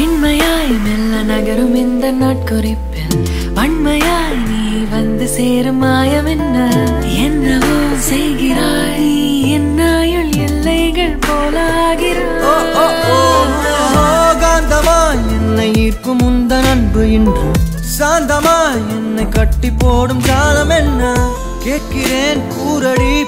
பெண்மையாய் மெல்ல நகரும் இந்த நாட்குறிப்பில். வன்மையாய் நீ வந்து சேரும் மாயம் என்ன? என்னவோ செய்கிறாய். என்னாயுள் எல்லைகள் போலாகிறாய். என்னை ஈர்க்கும் உந்த அன்பு இன்று. சாந்தமாய் என்னை கட்டி போடும் காலம் என்ன? கேட்கிறேன் கூரடி